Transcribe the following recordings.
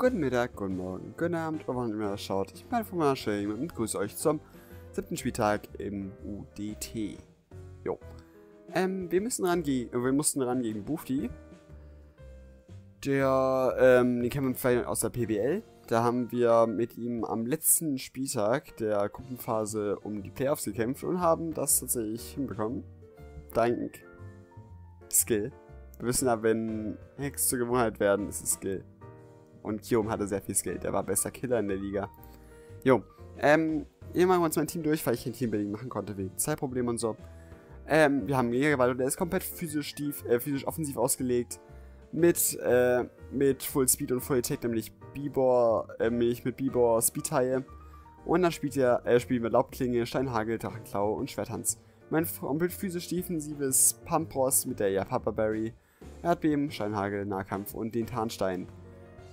Guten Mittag, guten Morgen, guten Abend, oder wann immer schaut. Ich bin mal schön und grüße euch zum siebten Spieltag im UDT. Jo. Ähm, wir müssen rangehen, äh, wir mussten ran gegen Bufti. Der, ähm, den kennen wir aus der PBL. Da haben wir mit ihm am letzten Spieltag der Gruppenphase um die Playoffs gekämpft und haben das tatsächlich hinbekommen. Dank Skill. Wir wissen ja, wenn Hacks zur Gewohnheit werden, ist es Skill. Und Kiom hatte sehr viel Skill. Der war bester Killer in der Liga. Jo. Ähm, hier machen wir uns mein Team durch, weil ich kein Teambuilding machen konnte wegen Zeitproblemen und so. Ähm, wir haben mega Gewalt und der ist komplett physisch tief, äh, physisch offensiv ausgelegt. Mit, äh, mit Full Speed und Full Attack, nämlich Bibor, äh, nämlich mit Bibor Speed-Haie. Und dann spielt er, äh, spielen wir Laubklinge, Steinhagel, Drachenklau und Schwertanz. Mein komplett physisch defensives Pampros mit der ja Papa Berry, Erdbeben, Steinhagel, Nahkampf und den Tarnstein.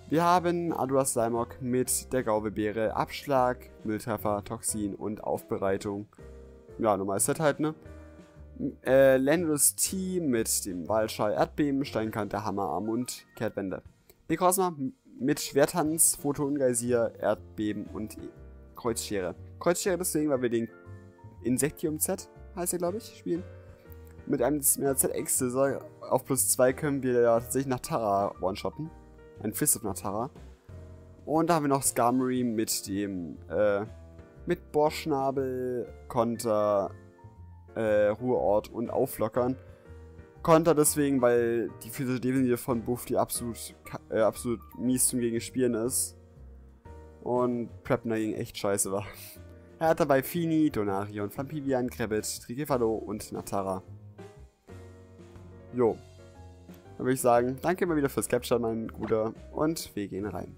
Wir haben Aduas Salmok mit der Gaubebeere, Abschlag, Mülltreffer, Toxin und Aufbereitung. Ja, normal Set halt, ne? Äh, Landrus T mit dem Walschall, Erdbeben, Steinkante, Hammerarm und Kehrtwende. Necrosma mit Schwertanz, Photon, Geysir, Erdbeben und Kreuzschere. Kreuzschere deswegen, weil wir den Insektium Z, heißt er glaube ich, spielen. Mit einem ZX auf plus 2 können wir ja tatsächlich nach Tara one-shotten ein Fist of Natara. Und da haben wir noch Skarmory mit dem, äh, mit Bohrschnabel, Konter, äh, Ruheort und Auflockern. Konter deswegen, weil die physische Defensive von Buff die absolut, äh, absolut mies zum Gegenspielen ist. Und Prepner gegen echt scheiße war. Er hat dabei Fini, Donarion, Flampivian, Krebit, Trigefalo und Natara. Jo, dann würde ich sagen, danke immer wieder fürs Capture, mein Guter. Und wir gehen rein.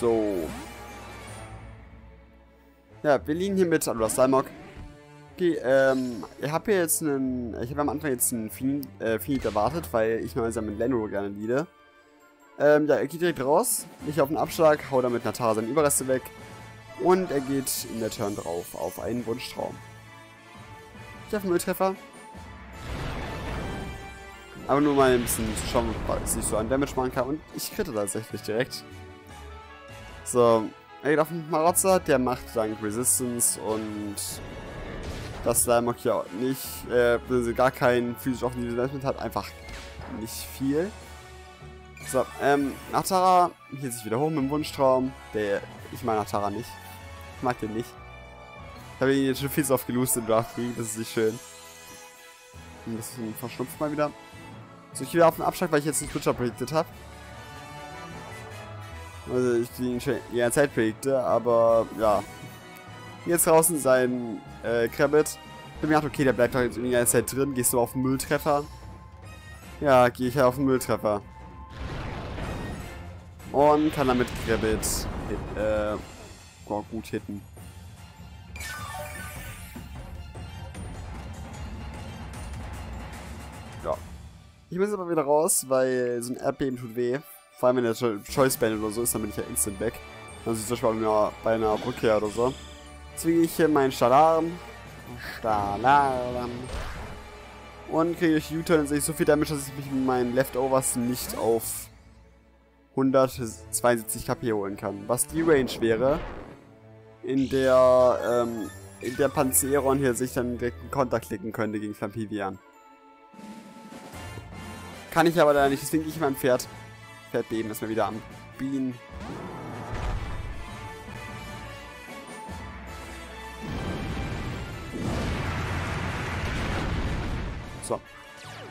So. Ja, wir liegen hier mit Alura Salmok. Okay, ähm, ich habe hier jetzt einen, ich habe am Anfang jetzt einen Finit, äh, Finit erwartet, weil ich normalerweise mit Lenro gerne liede. Ähm, ja, er geht direkt raus, nicht auf den Abschlag, haut damit Natara seine Überreste weg. Und er geht in der Turn drauf auf einen Wunschtraum. Ich habe einen Mülltreffer. Aber nur mal ein bisschen zu schauen, was ich so an Damage machen kann. Und ich kritte tatsächlich direkt. So, er geht auf den Marotzer, der macht dann Resistance und das Slimeock ja nicht, äh, gar kein physisch offensives Investment hat, einfach nicht viel. So, ähm, Natara hielt sich wieder hoch mit dem Wunschtraum. Der, ich meine Natara nicht. Ich mag den nicht. Ich habe ihn jetzt schon viel zu oft gelost im Draft League, das ist nicht schön. Ein bisschen verschnupft mal wieder. So, ich gehe wieder auf den Abschlag, weil ich jetzt einen Twitcher predicted habe. Also ich die die ganze Zeit predikte, aber ja. Jetzt draußen sein äh, Krabbit. Ich habe mir gedacht, okay, der bleibt doch jetzt die ganze Zeit drin. Gehst du auf den Mülltreffer? Ja, gehe ich auf den Mülltreffer. Und kann damit Krabbit hit, äh, gut hitten. Ja. Ich muss aber wieder raus, weil so ein Erdbeben tut weh. Vor allem wenn der Choice Band oder so ist, dann bin ich ja instant weg. Also zum Beispiel bei einer Rückkehr oder so. Zwinge ich hier meinen Stalarm. Stalarm. Und kriege ich U-Turn sehe ich so viel Damage, dass ich mich mit meinen Leftovers nicht auf 172 KP holen kann. Was die Range wäre, in der, ähm, in der Panzeron hier sich dann direkt einen Konter klicken könnte gegen Flampivian. Kann ich aber leider nicht, deswegen gehe ich mein Pferd. Pferdbeben ist mir wieder am Bienen. So.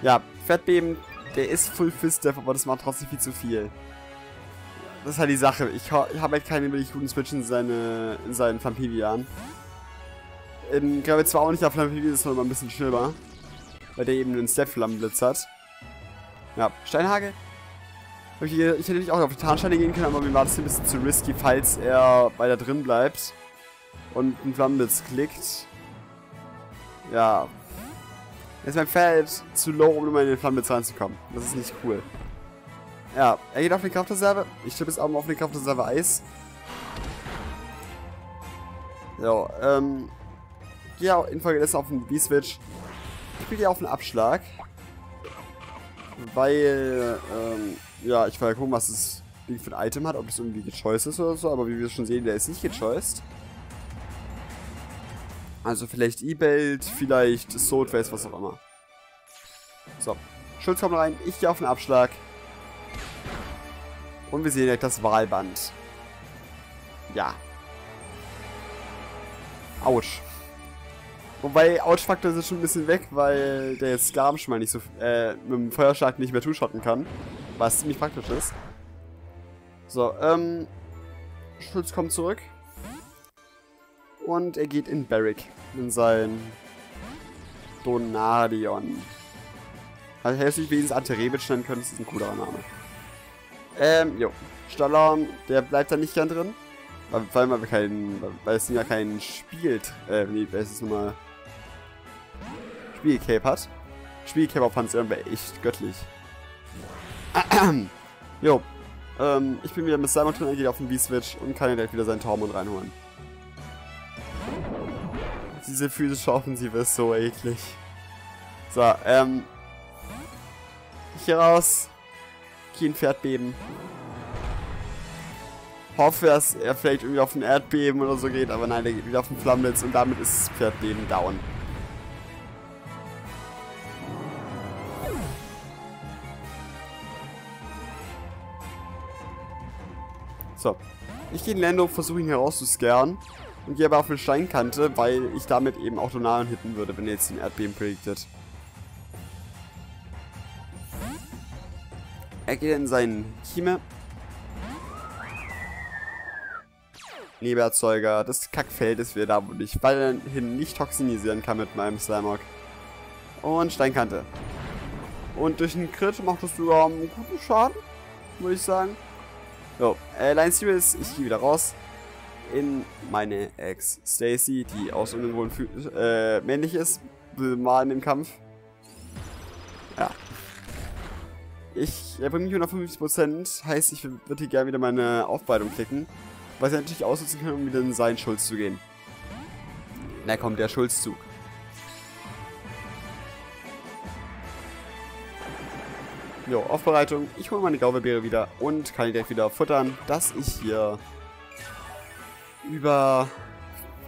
Ja, Pferdbeben, der ist Full Fist Death, aber das macht trotzdem viel zu viel. Das ist halt die Sache. Ich, ich habe halt keinen wirklich guten Switch in, seine, in seinen Flampivian. In glaube zwar auch nicht auf Flampivian, ist noch ein bisschen schlimmer. Weil der eben einen Step-Flammenblitz hat. Ja, Steinhagel Ich, ich hätte nicht auch auf die Tarnsteine gehen können, aber mir war das ein bisschen zu risky, falls er weiter drin bleibt und einen Flammenblitz klickt. Ja. Jetzt ist mein Pferd zu low, um in den Flammenblitz reinzukommen. Das ist nicht cool. Ja, er geht auf die Kraftreserve. Ich tippe jetzt auch mal auf die Kraftreserve Eis. So, ähm. Ja, infolgedessen auf den B-Switch. Ich will hier auf den Abschlag. Weil, ähm, ja, ich will ja gucken, was das Ding für ein Item hat, ob es irgendwie gechoiced ist oder so, aber wie wir schon sehen, der ist nicht gechoiced. Also vielleicht E-Belt, vielleicht Soulface, was auch immer. So, Schulz kommt rein, ich gehe auf den Abschlag. Und wir sehen direkt das Wahlband. Ja. Autsch. Wobei, Ouch-Faktor ist schon ein bisschen weg, weil der jetzt Skarm schon mal nicht so, äh, mit dem Feuerschlag nicht mehr two-shotten kann. Was ziemlich praktisch ist. So, ähm, Schulz kommt zurück. Und er geht in Barrick. In sein Donadion. Also hätte ich wenigstens Ante nennen können, das ist ein cooler Name. Ähm, jo. Stallarm, der bleibt da nicht gern drin. Weil, weil, wir kein, weil es ja kein Spiel, äh, nee, weil es nochmal Spielcape hat. Spielcape auf Hans wäre echt göttlich. jo. Ähm, ich bin wieder mit Simon geht auf den V-Switch und kann direkt wieder seinen Tormund reinholen. Diese physische Offensive ist so eklig. So, ähm. Hier raus. Kein Pferdbeben. Hoffe, dass er vielleicht irgendwie auf ein Erdbeben oder so geht, aber nein, der geht wieder auf den Flammenblitz und damit ist das Pferdbeben down. So. Ich gehe in Lando, versuche ihn herauszuscaren und gehe aber auf eine Steinkante, weil ich damit eben auch Donalen hitten würde, wenn er jetzt den Erdbeben prediktet. Er geht in seinen Kime. Nebenerzeuger, das Kackfeld ist wieder da, wo ich weiterhin nicht toxinisieren kann mit meinem Slamog. Und Steinkante. Und durch einen Crit macht das sogar einen guten Schaden, würde ich sagen. So, äh, Line Series, ich gehe wieder raus in meine Ex Stacy, die aus irgendeinem Grund äh, männlich ist, mal in dem Kampf. Ja. Ich, er bringt mich 150%, heißt, ich würde hier gerne wieder meine Aufbereitung klicken, was ich natürlich ausnutzen kann, um wieder in seinen Schulz zu gehen. Na kommt der Schulzzug. Jo, Aufbereitung. Ich hole meine Gaubebeere wieder und kann direkt wieder futtern, dass ich hier über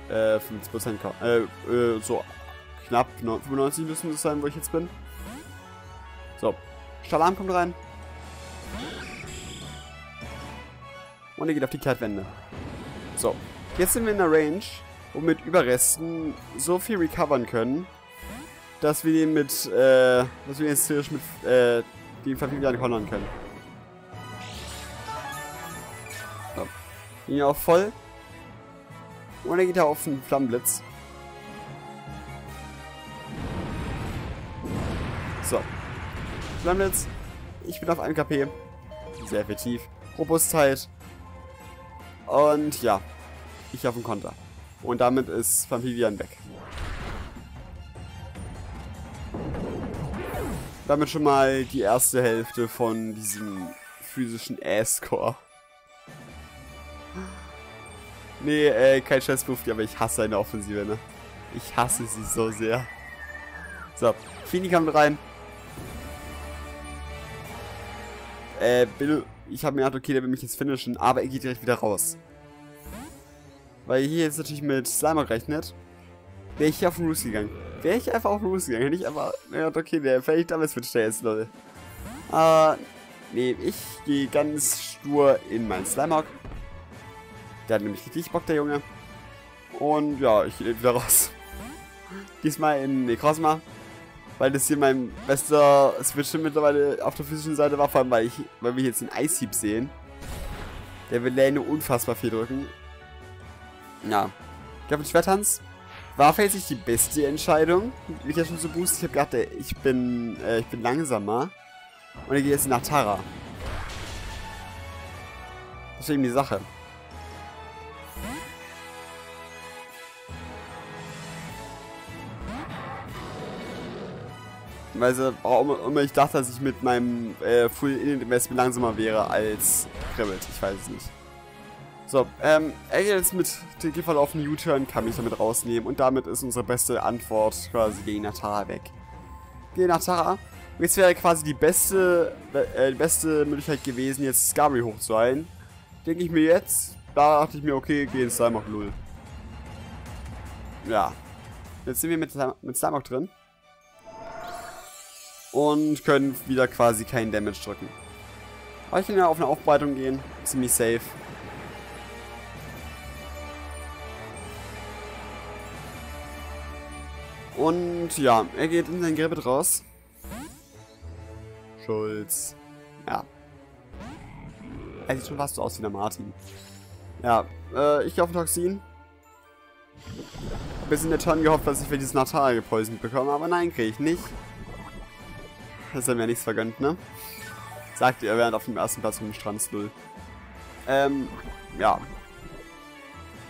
äh, 50% kann. Äh, äh, so knapp 95 müssen es sein, wo ich jetzt bin. So, Stalarm kommt rein. Und er geht auf die Kehrtwende. So, jetzt sind wir in der Range, wo wir mit Überresten so viel recovern können, dass wir den mit, äh, dass wir den Sirius mit, äh, die Verfügung kontern können. So. Ja auch voll. Und dann geht er auf den Flammenblitz. So. Flammenblitz. Ich bin auf 1 KP. Sehr effektiv. Robustheit. Und ja. Ich auf den Konter. Und damit ist Vampirian weg. Damit schon mal die erste Hälfte von diesem physischen Ass-Core. Nee, äh, kein scheiß Mufti, aber ich hasse eine Offensive, ne? Ich hasse sie so sehr. So, Fini kommt rein. Äh, Bill, ich habe mir gedacht, okay, der will mich jetzt finishen, aber er geht direkt wieder raus. Weil hier jetzt natürlich mit Slimer rechnet, wäre ich hier auf den Roost gegangen. Wäre ich einfach auf Roost gegangen, hätte ich aber, ja, okay, der vielleicht damit switcht der jetzt, Leute. Äh, nee, ich gehe ganz stur in meinen Slimer. Der hat nämlich richtig Bock, der Junge. Und ja, ich gehe wieder raus. Diesmal in Necrozma. Weil das hier mein bester Switch mittlerweile auf der physischen Seite war. Vor allem, weil, ich, weil wir jetzt den Ice sehen. Der will Lane unfassbar viel drücken. Ja. Ich glaube, Schwertanz war vielleicht nicht die beste Entscheidung, mich ja schon zu boosten. Ich habe gedacht, ich bin, äh, ich bin langsamer. Und ich gehe jetzt nach Tara. Das ist eben die Sache. Weil warum immer ich dachte, dass ich mit meinem äh, Full Investment langsamer wäre als Kribbelt. Ich weiß es nicht. So, ähm, jetzt mit dem verlaufenden U-Turn, kann mich damit rausnehmen und damit ist unsere beste Antwort quasi gegen Natara weg. Gegen Natara. Jetzt wäre quasi die beste, äh, die beste Möglichkeit gewesen, jetzt Scarry hochzuheilen. Denke ich mir jetzt, da dachte ich mir, okay, gehen Slime auf 0. Ja. Jetzt sind wir mit, mit Slimog drin und können wieder quasi keinen Damage drücken. Aber ich kann ja auf eine Aufbereitung gehen, ziemlich safe. Und ja, er geht in sein Gribbet raus. Schulz. Ja. Er sieht schon fast so aus wie der Martin. Ja, äh, ich auf Toxin. Bis in der Turn gehofft, dass ich für dieses Natal gepoisont bekomme, aber nein, kriege ich nicht. Das ist mir nichts vergönnt, ne? Sagt ihr, während auf dem ersten Platz rumstranzt, null. Ähm, ja.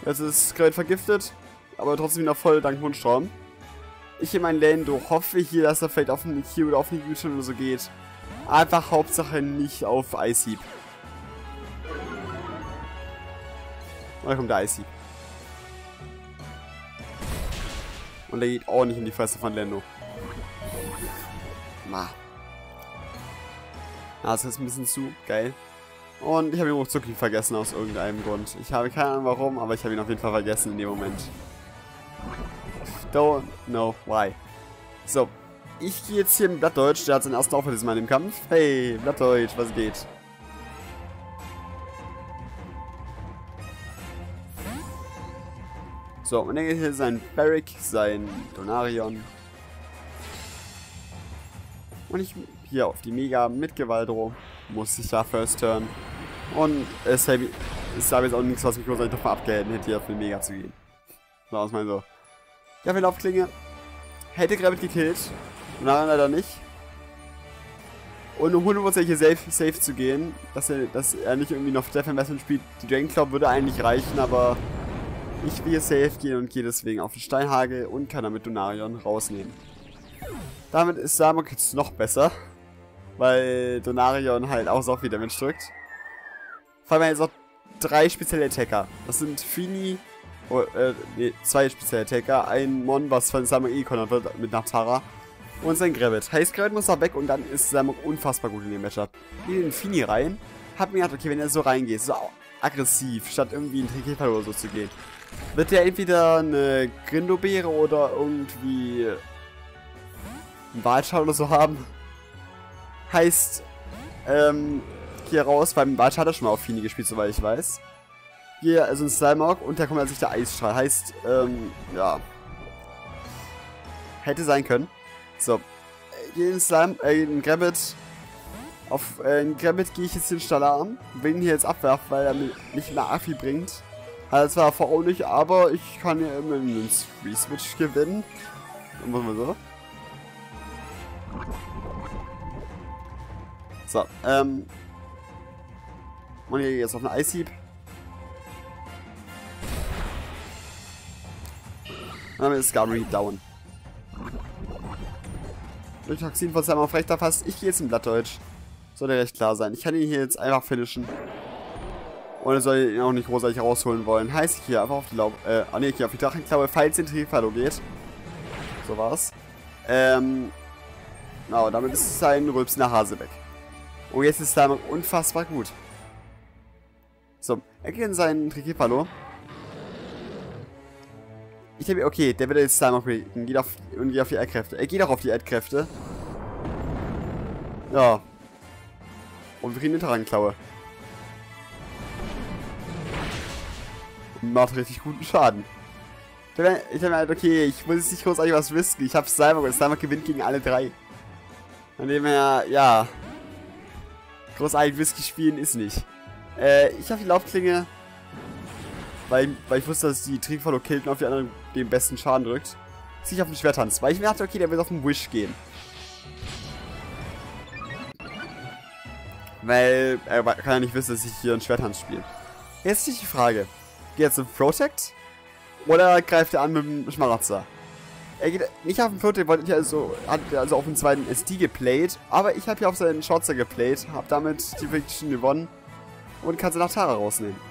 Jetzt ist Great vergiftet, aber trotzdem wieder voll dank Mundstrom. Ich in meinen Lando hoffe hier, dass er vielleicht auf einen Q oder auf einen U-Turn oder so geht. Einfach Hauptsache nicht auf Ice Heap. Da kommt der Ice Heap. Und er geht auch nicht in die Fresse von Lando. Ma. Ah, das ist ein bisschen zu geil. Und ich habe ihn ruckzuck vergessen aus irgendeinem Grund. Ich habe keine Ahnung warum, aber ich habe ihn auf jeden Fall vergessen in dem Moment. Don't know why. So, ich gehe jetzt hier in Blattdeutsch. Der hat seinen ersten Auftritt diesmal im Kampf. Hey, Blattdeutsch, was geht? So, und dann geht hier sein Barrick, sein Donarion. Und ich hier auf die Mega mit Gewaldro. Muss ich da First Turn. Und es ist aber jetzt auch nichts, was mich großartig davon abgehalten hätte, hier auf die Mega zu gehen. So, was mein so. Ja, für Laufklinge. Hätte Grabbit gekillt. Nein, leider nicht. Und um 100% hier safe, safe zu gehen, dass er, dass er nicht irgendwie noch Death Investment spielt. Die Dragon Club würde eigentlich reichen, aber ich will safe gehen und gehe deswegen auf den Steinhagel und kann damit Donarion rausnehmen. Damit ist Samok jetzt noch besser. Weil Donarion halt auch so viel Damage drückt. Vor allem jetzt auch drei spezielle Attacker. Das sind Fini, oh, äh, nee, zwei spezielle Attacker. Ein Mon, was von Samok eh wird mit Naftara. Und sein Grabbit. Heißt, Grabbit muss da weg und dann ist Samok unfassbar gut in dem Matchup. In den Fini rein. Hab mir gedacht, okay, wenn er so reingeht, so aggressiv, statt irgendwie in Trikefall oder so zu gehen, wird der entweder eine Grindobeere oder irgendwie einen Wahlschal oder so haben. Heißt, ähm, hier raus, beim Wahlschal hat er schon mal auf Fini gespielt, soweit ich weiß. Hier, also ein Slimeog und da kommt also der Eisstrahl. Heißt, ähm, ja. Hätte sein können. So. In Slime, äh, in Grabbit. Auf, äh, in Grabbit gehe ich jetzt den Stalarm. Will ihn hier jetzt abwerfen, weil er mich nach Afi bringt. Hat zwar VO nicht, aber ich kann ja immer einen Free-Switch gewinnen. Dann machen wir so. So, ähm. Und hier jetzt auf eine Ice Dann ist Skarmory down. Durch Toxin von Sam auf rechter fast. Ich gehe jetzt in Blattdeutsch. Soll der recht klar sein. Ich kann ihn hier jetzt einfach finishen. Und er soll ihn auch nicht großartig rausholen wollen. Heißt ich hier einfach auf die Laub. Äh, ah ne, hier auf die Drachenklaue, falls in Trifalo geht. So war's. Ähm. Genau, damit ist sein rülpsender Hase weg. Und jetzt ist Slimer unfassbar gut. So, er geht in seinen Trikipalo. Ich denke, okay, der wird jetzt Slimer und geht auf, und geht auf die Erdkräfte. Er geht auch auf die Erdkräfte. Ja. Und wir kriegen eine Taranklaue. Macht richtig guten Schaden. Ich habe mir halt, okay, ich muss jetzt nicht großartig was risken. Ich habe Slimer und Slimer gewinnt gegen alle drei. Von dem her, ja. Großartig Whisky spielen ist nicht. Äh, ich habe die Laufklinge, weil, weil ich wusste, dass die Trinkfollow killt und auf die anderen den besten Schaden drückt. Zieh ich auf den Schwertanz, weil ich mir dachte, okay, der wird auf den Wish gehen. Weil er kann ja nicht wissen, dass ich hier einen Schwertanz spiele. Jetzt ist die Frage. Geht er zum Protect? Oder greift er an mit dem Schmarotzer? Er geht nicht auf den Protect, wollte ich also, hat also auf den zweiten SD geplayt. Aber ich habe hier auf seinen Schotzer geplayt, habe damit die Fiction gewonnen. Und kann sie nach Tara rausnehmen.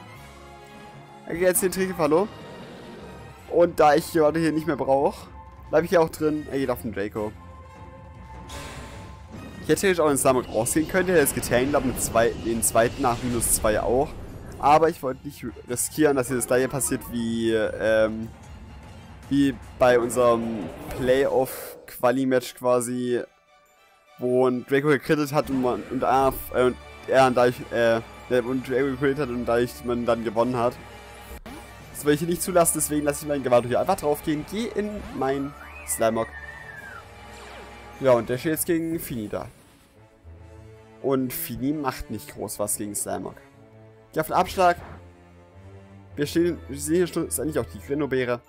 Er geht jetzt den Trikefalo. Und da ich hier nicht mehr brauche, bleibe ich hier auch drin. Er geht auf den Draco. Ich hätte theoretisch auch in Slamok rausgehen können, der ist getankt, aber zwei, den zweiten nach minus 2 auch. Aber ich wollte nicht riskieren, dass hier das gleiche passiert wie, ähm, wie bei unserem Playoff-Quali-Match quasi, wo ein Draco gekrittet hat und, man, und, äh, und er und dadurch, äh, und Draco gekrittet hat und dadurch man dann gewonnen hat. Das will ich hier nicht zulassen, deswegen lasse ich meinen Gewahr hier einfach draufgehen. Geh in mein Slimog. Ja, und der steht jetzt gegen Fini da. Und Fini macht nicht groß was gegen Slimog. Auf den Abschlag. Wir, stehen, wir sehen hier schlussendlich auch die Grenobeere.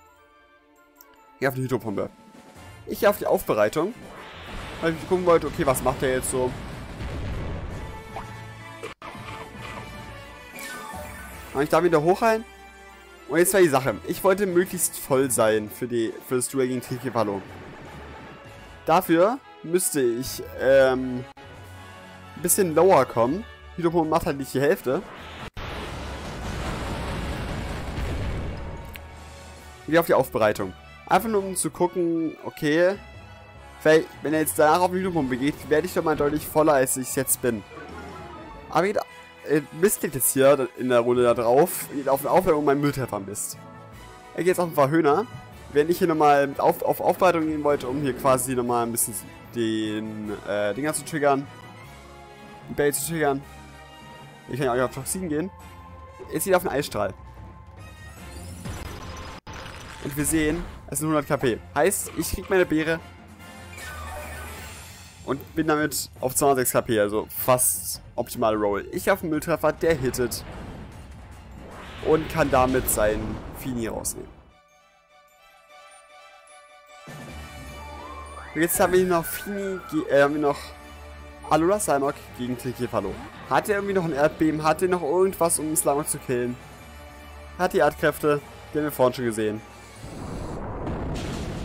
Geh auf die Hydropumpe. Ich gehe auf die Aufbereitung. Weil ich gucken wollte, okay, was macht der jetzt so? Und ich da wieder hoch rein. Und jetzt war die Sache. Ich wollte möglichst voll sein für, die, für das Duell gegen Trikevalo. Dafür müsste ich ähm, ein bisschen lower kommen. Hydropon macht halt nicht die Hälfte. Gehe auf die Aufbereitung. Einfach nur um zu gucken, okay, vielleicht, wenn er jetzt danach auf den Hydropon begeht, werde ich doch mal deutlich voller, als ich es jetzt bin. Aber geht, äh, Mist geht jetzt hier in der Runde da drauf, geht auf den Aufwärm und mein Mülltreffer misst. Er geht jetzt auf den Verhöhner. Wenn ich hier nochmal auf, auf Aufbereitung gehen wollte, um hier quasi nochmal ein bisschen den äh, Dinger zu triggern, den Bait zu triggern. Ich kann ja auch auf Toxin gehen. Jetzt geht auf den Eisstrahl. Und wir sehen, es sind 100 KP. Heißt, ich krieg meine Beere. Und bin damit auf 206 KP, also fast optimale Roll. Ich auf den Mülltreffer, der hittet. Und kann damit seinen Fini rausnehmen. Und jetzt haben wir noch Fini, äh, haben wir noch Alula Salmok gegen Trikefalo. Hat er irgendwie noch ein Erdbeben? Hat er noch irgendwas, um Slamok zu killen? Hat die Erdkräfte? Die haben wir vorhin schon gesehen.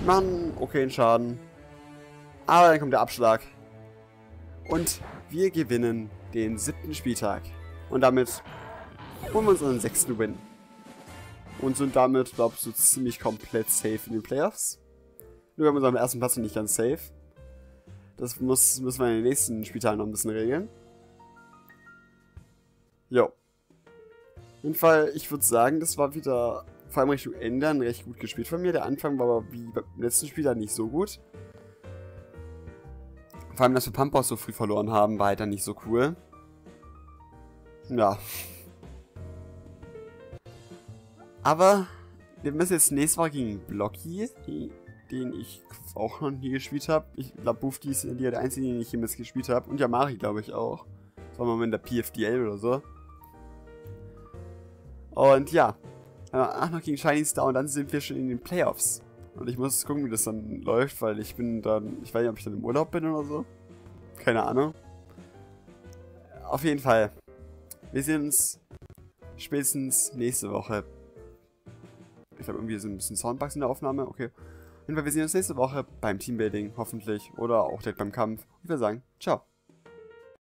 Machen okay einen Schaden. Aber dann kommt der Abschlag. Und wir gewinnen den siebten Spieltag. Und damit holen wir uns unseren sechsten Win. Und sind damit, glaube ich, so ziemlich komplett safe in den Playoffs. Nur haben wir unseren ersten Platz noch nicht ganz safe. Das muss, müssen wir in den nächsten Spieltagen noch ein bisschen regeln. Jo. Auf jeden Fall, ich würde sagen, das war wieder vor allem Richtung Ende recht gut gespielt von mir. Der Anfang war aber wie beim letzten Spieler nicht so gut. Vor allem, dass wir Pampas so früh verloren haben, war halt dann nicht so cool. Ja. Aber wir müssen jetzt nächstes Mal gegen Blocky, den ich auch noch nie gespielt habe. Ich glaube, Bufti ist der einzige, den ich jemals gespielt habe. Und Yamari, glaube ich, auch. Das war mal in der PFDL oder so. Und ja. Ach, noch gegen Shiny Star und dann sind wir schon in den Playoffs. Und ich muss gucken, wie das dann läuft, weil ich bin dann, ich weiß nicht, ob ich dann im Urlaub bin oder so. Keine Ahnung. Auf jeden Fall. Wir sehen uns spätestens nächste Woche. Ich glaube, irgendwie sind ein bisschen Soundbugs in der Aufnahme. Okay. Auf jeden Fall, wir sehen uns nächste Woche beim Teambuilding, hoffentlich. Oder auch direkt beim Kampf. Ich würde sagen, ciao.